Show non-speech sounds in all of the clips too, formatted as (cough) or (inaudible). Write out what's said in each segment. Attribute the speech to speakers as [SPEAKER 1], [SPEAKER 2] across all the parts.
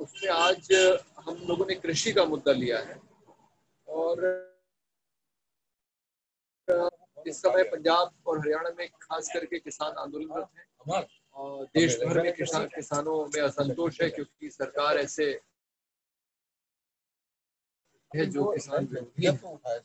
[SPEAKER 1] उसमें आज हम लोगों ने कृषि का मुद्दा लिया है। और इस समय पंजाब और हरियाणा में खास करके किसान आंदोलनरत हैं। और देश भर में किसान किसानों में असंतोष है क्योंकि सरकार ऐसे है जो किसान विरोधी है।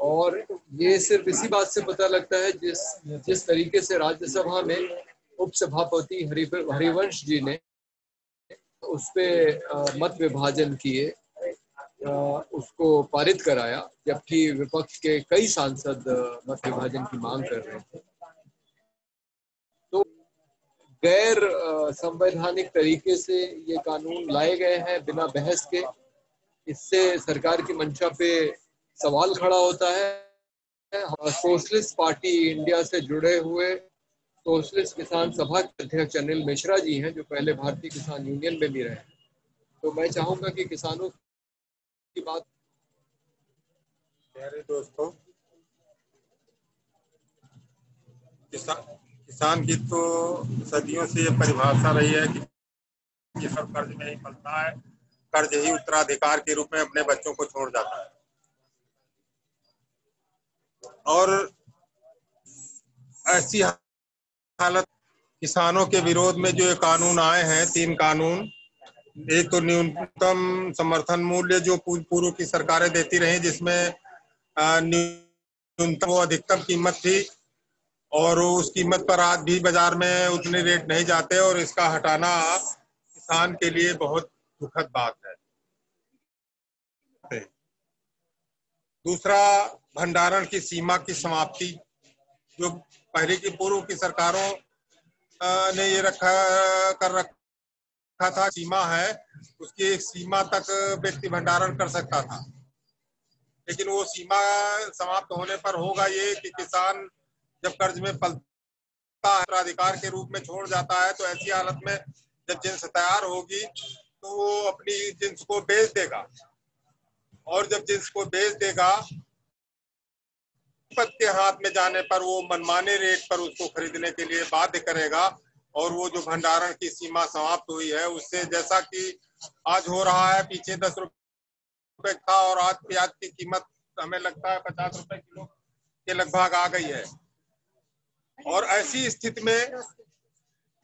[SPEAKER 1] और ये सिर्फ़ इसी बात से पता लगता है जिस जिस तरीके से राज्यसभा में उपसभापति हरि हरिवंश जी ने उस पे मत विभाजन किए। उसको पारित कराया, जबकि विपक्ष के कई सांसद मत विभाजन की मांग कर रहे थे। तो गैर संवैधानिक तरीके से ये कानून लाए गए हैं बिना बहस के। इससे सरकार की मंशा पे सवाल खड़ा होता है। सोशलिस्ट पार्टी इंडिया से जुड़े हुए सोशलिस्ट किसान सभा के अध्यक्ष अनिल मिश्रा जी हैं, जो पहले भारतीय किसान यूनियन में भी रहे तो मैं चाहूँगा कि किसानों की बात
[SPEAKER 2] प्यारे दोस्तों, किसान किसान की तो सदियों से ये परिभाषा रही है कि सब कर्ज में ही पलता है, कर्ज ही उत्तराधिकार के रूप में अपने बच्चों को छोड़ जाता है। और ऐसी हालत किसानों के विरोध में जो ये कानून आए हैं, तीन कानून, एक तो न्यूनतम समर्थन मूल्य जो पूर्व की सरकारें देती रही, जिसमें न्यूनतम वो अधिकतम कीमत थी, और उस कीमत पर आज भी बाज़ार में उतने रेट नहीं जाते, और इसका हटाना किसान के लिए बहुत दुखद बात है। दूसरा, भंडारण की सीमा की समाप्ति, जो पहले की पूर्व की सरकारों ने ये रखा, कर रखा था, सीमा है, उसकी एक सीमा तक व्यक्ति भंडारण कर सकता था। लेकिन वो सीमा समाप्त होने पर होगा ये कि किसान जब कर्ज में पलता है अधिकार के रूप में छोड़ जाता है तो ऐसी हालत में जब जिन्स तैयार होगी तो वो अपनी जिन्स को बेच देगा। और जब जिन्स को बेच देगा के हाथ में जाने पर वो मनमाने रेट पर उसको खरीदने के लिए बाध्य करेगा और वो जो भंडारण की सीमा समाप्त हुई है, उससे जैसा कि आज हो रहा है, पीछे दस रुपए था और आज प्याज की कीमत हमें लगता है पचास रुपए किलो के लगभग आ गई है। और ऐसी स्थिति में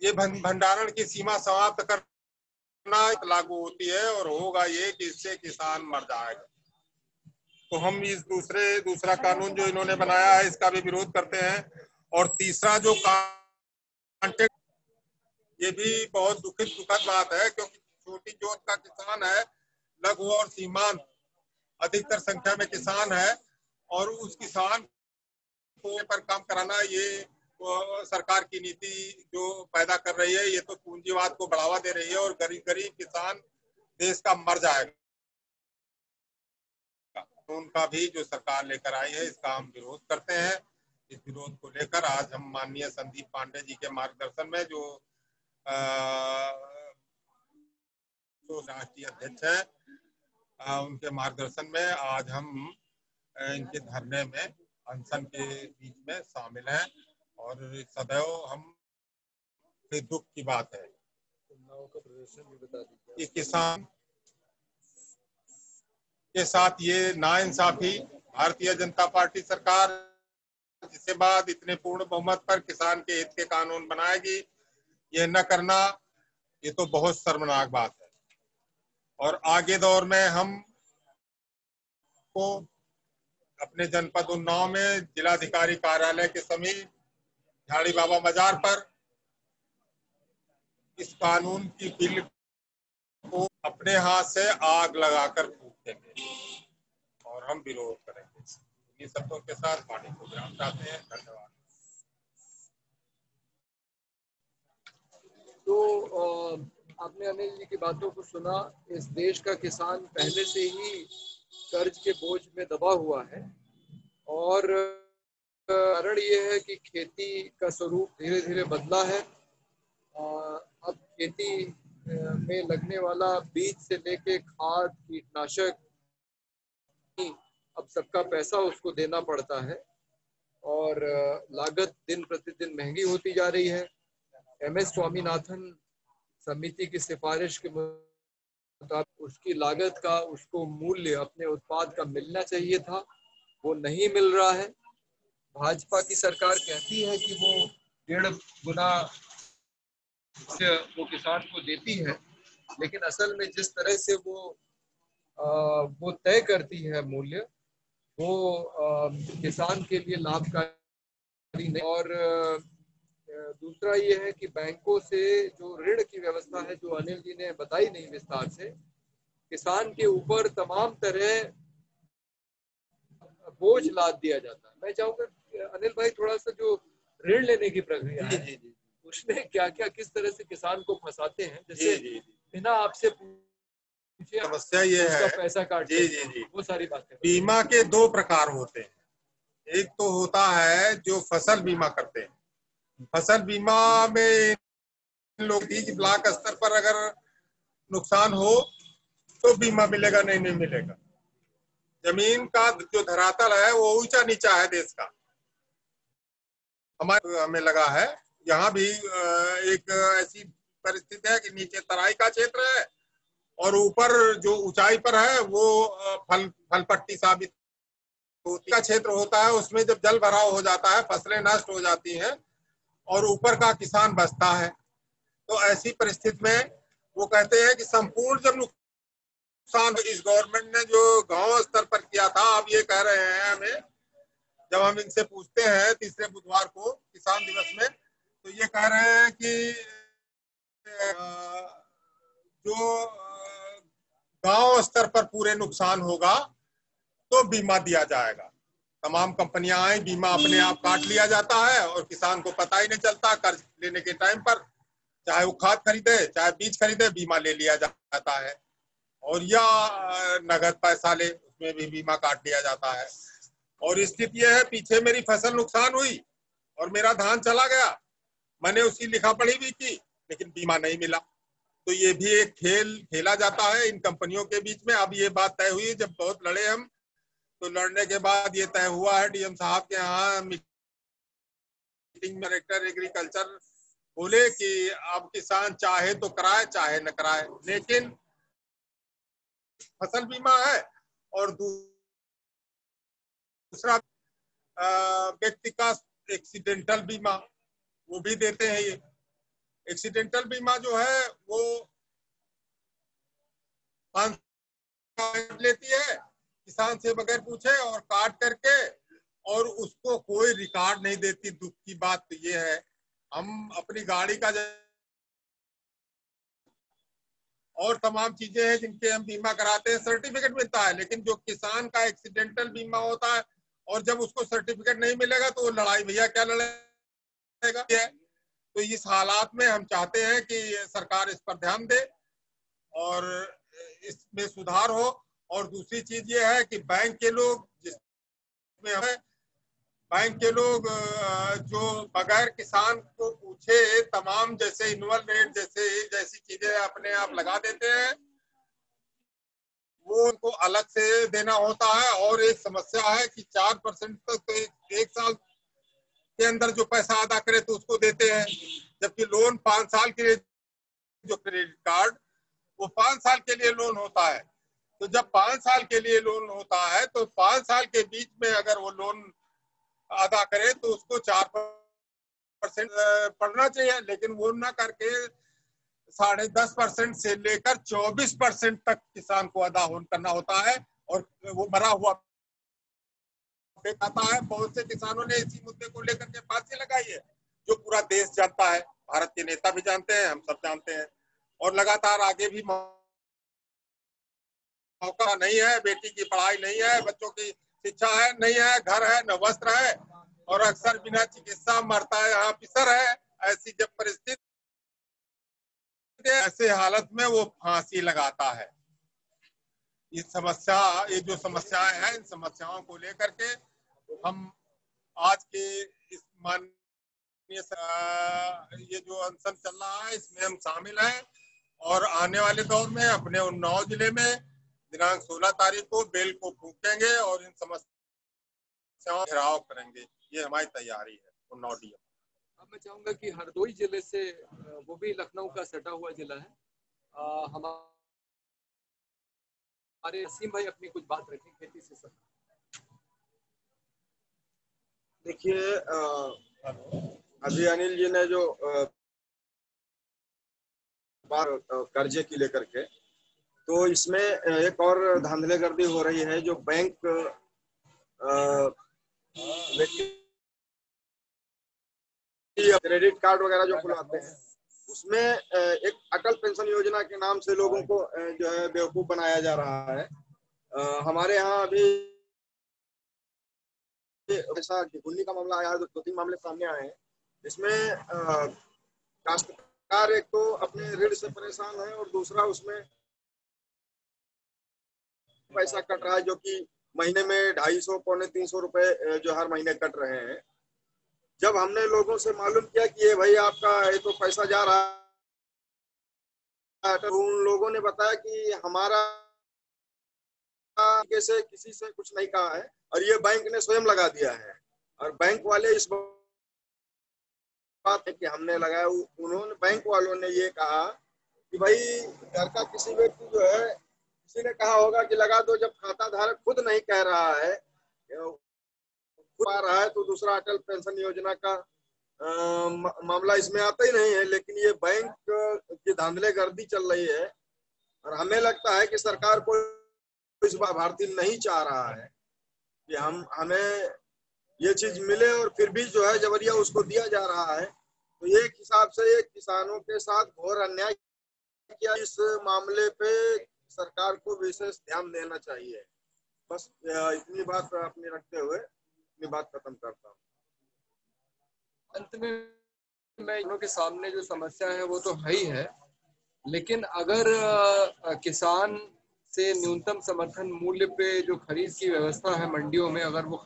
[SPEAKER 2] ये भंडारण की सीमा समाप्त करना लागू होती है और होगा ये कि इससे किसान मर जाएगा। तो हम इस दूसरे, दूसरा कानून जो इन्होंने बनाया है, इसका भी विरोध करते हैं। और तीसरा जो ये भी बहुत दुखित, दुखद बात है, क्योंकि छोटी जोत का किसान है, लघु और सीमांत, अधिकतर संख्या में किसान है, और उस किसान को पर काम कराना, ये सरकार की नीति जो पैदा कर रही है, ये तो पूंजीवाद को बढ़ावा दे रही है, और गरीब गरीब किसान देश का मर जाएगा। उनका भी जो सरकार लेकर आई है इसका हम विरोध करते हैं। इस विरोध को लेकर आज हम माननीय संदीप पांडे जी के मार्गदर्शन में जो जो राष्ट्रीय अध्यक्ष है उनके मार्गदर्शन में आज हम इनके धरने में अनशन के बीच में शामिल हैं और सदैव हम दुख की बात है। कि किसान के साथ ये नाइंसाफी भारतीय जनता पार्टी सरकार जिसके बाद इतने पूर्ण बहुमत पर किसान के हित के कानून बनाएगी, ये न करना, ये तो बहुत शर्मनाक बात है। और आगे दौर में हम को अपने जनपद उन्नाव में जिलाधिकारी कार्यालय के समीप झाड़ी बाबा मजार पर इस कानून की बिल को अपने हाथ से आग लगाकर फूकेंगे और हम विरोध करेंगे। ये शब्दों के साथ पार्टी विराम चाहते हैं। धन्यवाद।
[SPEAKER 1] तो आपने अनिल जी की बातों को सुना। इस देश का किसान पहले से ही कर्ज के बोझ में दबा हुआ है। और कारण ये है कि खेती का स्वरूप धीरे धीरे बदला है। अब खेती में लगने वाला बीज से लेके खाद, कीटनाशक, अब सबका पैसा उसको देना पड़ता है। और लागत दिन प्रतिदिन महँगी होती जा रही है। एम एस स्वामीनाथन समिति की सिफारिश के मुताबिक उसकी लागत का, उसको मूल्य अपने उत्पाद का मिलना चाहिए था, वो नहीं मिल रहा है। भाजपा की सरकार कहती है कि वो डेढ़ गुना वो किसान को देती है लेकिन असल में जिस तरह से वो आ, वो तय करती है मूल्य वो आ, किसान के लिए लाभकारी नहीं। और दूसरा ये है कि बैंकों से जो ऋण की व्यवस्था है जो अनिल जी ने बताई नहीं विस्तार से किसान के ऊपर तमाम तरह बोझ लाद दिया जाता है। मैं चाहूँगा अनिल भाई थोड़ा सा जो ऋण लेने की प्रक्रिया है
[SPEAKER 2] जी जी।
[SPEAKER 1] उसमें क्या क्या किस तरह से किसान को फंसाते हैं? जैसे बिना आपसे
[SPEAKER 2] समस्या ये है।
[SPEAKER 1] पैसा काट
[SPEAKER 2] जी जी जी।
[SPEAKER 1] वो सारी बातें
[SPEAKER 2] बीमा के दो प्रकार होते हैं। एक तो होता है जो फ़सल बीमा करते हैं। फ़सल बीमा में लोग की ब्लॉक स्तर पर अगर नुकसान हो तो बीमा मिलेगा नहीं नहीं मिलेगा। ज़मीन का जो धरातल है वो ऊँचा नीचा है देश का। हमारे हमें लगा है यहाँ भी एक ऐसी परिस्थिति है कि नीचे तराई का क्षेत्र है और ऊपर जो ऊंचाई पर है वो फल फल पट्टी साबित का क्षेत्र होता है। उसमें जब जल भराव हो जाता है, फ़सलें नष्ट हो जाती हैं और ऊपर का किसान बचता है। तो ऐसी परिस्थिति में वो कहते हैं कि संपूर्ण जब नुकसान इस गवर्नमेंट ने जो गाँव स्तर पर किया था अब ये कह रहे हैं हमें। जब हम इनसे पूछते हैं तीसरे बुधवार को किसान दिवस में तो ये कह रहे हैं कि जो गाँव स्तर पर पूरे नुकसान होगा तो बीमा दिया जाएगा। तमाम कंपनियाँ आई, बीमा अपने आप काट लिया जाता है और किसान को पता ही नहीं चलता कर्ज लेने के टाइम पर, चाहे वो खाद खरीदे, चाहे बीज खरीदे, बीमा ले लिया जाता है। और या नगद पैसा ले, उसमें भी बीमा काट लिया जाता है। और स्थिति यह है, पीछे मेरी फ़सल नुकसान हुई और मेरा धान चला गया। मैंने उसकी लिखा पढ़ी भी की लेकिन बीमा नहीं मिला। तो ये भी एक खेल खेला जाता है इन कंपनियों के बीच में। अब ये बात तय हुई, जब बहुत लड़े हम तो लड़ने के बाद ये तय हुआ है, डीएम साहब के यहाँ मीटिंग डायरेक्टर एग्रीकल्चर बोले कि अब किसान चाहे तो कराए, चाहे न कराए। लेकिन फ़सल बीमा है और दूसरा व्यक्ति का एक्सीडेंटल बीमा। वो भी देते हैं ये। एक्सीडेंटल बीमा जो है, वो लेती है, किसान से बगैर पूछे और काट करके और उसको कोई रिकॉर्ड नहीं देती। दुख की बात तो ये है। हम अपनी गाड़ी का और तमाम चीज़ें हैं जिनके हम बीमा कराते हैं, सर्टिफिकेट मिलता है। लेकिन जो किसान का एक्सीडेंटल बीमा होता है और जब उसको सर्टिफिकेट नहीं मिलेगा तो वो लड़ाई, भैया क्या लड़ेगा? है। तो इस हालात में हम चाहते हैं कि सरकार इस पर ध्यान दे और इसमें सुधार हो और दूसरी चीज़ ये है कि बैंक के लोग जिसमें हमें बैंक के लोग जो बगैर किसान को पूछे तमाम जैसे इनवल रेट जैसे जैसी चीज़ें अपने आप लगा देते हैं, वो उनको अलग से देना होता है और एक समस्या है कि चार परसेंट तक तो एक साल के अंदर जो पैसा अदा करे तो उसको देते हैं, जबकि लोन पाँच साल के लिए जो क्रेडिट कार्ड वो पाँच साल के लिए लोन होता है। तो जब पाँच साल के लिए लोन होता है तो पाँच साल के बीच में अगर वो लोन अदा करे तो उसको चार परसेंट पड़ना चाहिए। लेकिन वो ना करके साढ़े दस परसेंट से लेकर चौबीस परसेंट तक किसान को अदा हो करना होता है, और वो भरा हुआ आता है। बहुत से किसानों ने इसी मुद्दे को लेकर के फांसी लगाई है, जो पूरा देश जानता है। भारत के नेता भी जानते हैं, हम सब जानते हैं। और लगातार आगे भी मौका नहीं है। बेटी की पढ़ाई नहीं है, बच्चों की शिक्षा है, नहीं है, घर है, न वस्त्र है। और अक्सर बिना चिकित्सा मरता है, यहाँ पिसर है। ऐसी जब परिस्थिति, ऐसे हालत में वो फांसी लगाता है। इस समस्या, ये जो समस्याएँ हैं, इन समस्याओं को लेकर के हम आज के इस माननीय ये जो अनशन चल रहा है, इसमें हम शामिल हैं और आने वाले दौर में अपने उन्नाव ज़िले में दिनांक 16 तारीख को बेल को फूकेंगे और इन समस्याओं घेराव करेंगे। ये हमारी तैयारी है उन्नाव डीएम
[SPEAKER 1] अब मैं चाहूँगा कि हरदोई ज़िले से वो भी लखनऊ का सटा हुआ जिला है। हमारे नसीम भाई अपनी कुछ बात रखें, खेती से सब
[SPEAKER 3] देखिए अभी अनिल जी ने जो बात कर्जे की लेकर के तो इसमें एक और धांधले गर्दी हो रही है जो बैंक क्रेडिट कार्ड वगैरह जो खुलवाते हैं, उसमें एक अटल पेंशन योजना के नाम से लोगों को जो है बेवकूफ़ बनाया जा रहा है। हमारे यहाँ अभी ऐसा गुन्नी का मामला आया, दो तीन मामले सामने आए हैं इसमें काश्तकार एक तो अपने ऋण से परेशान है और दूसरा उसमें पैसा कट रहा है, जो कि महीने में ढाई सौ, पौने तीन सौ रुपए जो हर महीने कट रहे हैं। जब हमने लोगों से मालूम किया कि ये भाई आपका, ये तो पैसा जा रहा है तो उन लोगों ने बताया कि हमारा से किसी से कुछ नहीं कहा है और ये बैंक ने स्वयं लगा दिया है। और बैंक वाले इस बात है कि हमने लगाया उन्होंने बैंक वालों ने ये कहा कि भाई घर का किसी व्यक्ति जो है किसी ने कहा होगा कि लगा दो जब खाता धारक खुद नहीं कह रहा है आ रहा है तो दूसरा अटल पेंशन योजना का आ, मामला इसमें आता ही नहीं है लेकिन ये बैंक की धांधले गर्दी चल रही है। और हमें लगता है कि सरकार को इस बार भारतीय नहीं चाह रहा है कि हम, हमें ये चीज़ मिले और फिर भी जो है जबरिया उसको दिया जा रहा है। तो एक हिसाब से किसानों के साथ घोर अन्याय किया, इस मामले पे सरकार को विशेष ध्यान देना चाहिए। बस इतनी बात अपनी रखते हुए अपनी बात खत्म करता हूँ।
[SPEAKER 1] अंत में मैं के सामने जो समस्या है वो तो है ही है, लेकिन अगर किसान से न्यूनतम समर्थन मूल्य पे जो खरीद की व्यवस्था है मंडियों में अगर वो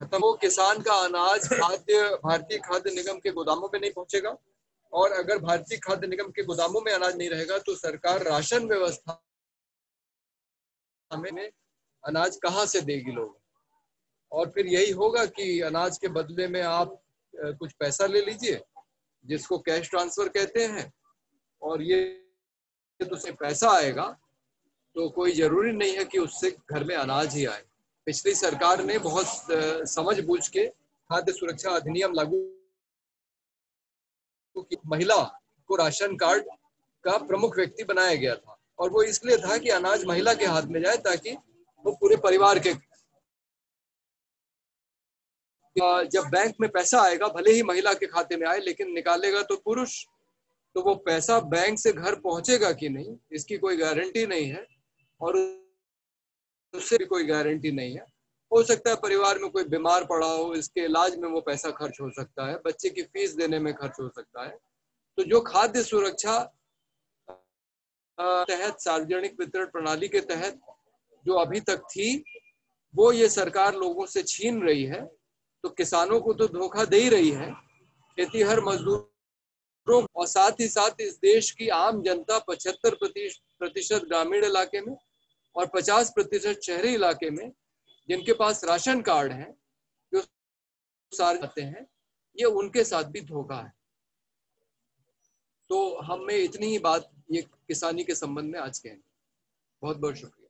[SPEAKER 1] खत्म वो किसान का अनाज (laughs) खाद्य भारतीय खाद्य निगम के गोदामों पे नहीं पहुंचेगा। और अगर भारतीय खाद्य निगम के गोदामों में अनाज नहीं रहेगा तो सरकार राशन व्यवस्था में अनाज कहाँ से देगी लोग? और फिर यही होगा कि अनाज के बदले में आप कुछ पैसा ले लीजिए जिसको कैश ट्रांसफ़र कहते हैं और ये तो पैसा आएगा तो कोई ज़रूरी नहीं है कि उससे घर में अनाज ही आए। पिछली सरकार ने बहुत समझ बूझ के खाद्य सुरक्षा अधिनियम लागू महिला को राशन कार्ड का प्रमुख व्यक्ति बनाया गया था और वो इसलिए था कि अनाज महिला के हाथ में जाए ताकि वो पूरे परिवार के जब बैंक में पैसा आएगा, भले ही महिला के खाते में आए, लेकिन निकालेगा तो पुरुष तो वो पैसा बैंक से घर पहुंचेगा कि नहीं, इसकी कोई गारंटी नहीं है। और उससे भी कोई गारंटी नहीं है। हो सकता है परिवार में कोई बीमार पड़ा हो, इसके इलाज में वो पैसा खर्च हो सकता है, बच्चे की फ़ीस देने में खर्च हो सकता है। तो जो खाद्य सुरक्षा तहत सार्वजनिक वितरण प्रणाली के तहत जो अभी तक थी, वो ये सरकार लोगों से छीन रही है। तो किसानों को तो धोखा दे ही रही है। खेती हर मजदूरों और साथ ही साथ इस देश की आम जनता पचहत्तर प्रतिशत ग्रामीण इलाके में और 50 प्रतिशत शहरी इलाके में जिनके पास राशन कार्ड है, जो सारे आते हैं, ये उनके साथ भी धोखा है। तो हम में इतनी ही बात ये किसानी के संबंध में आज कहेंगे। बहुत बहुत शुक्रिया।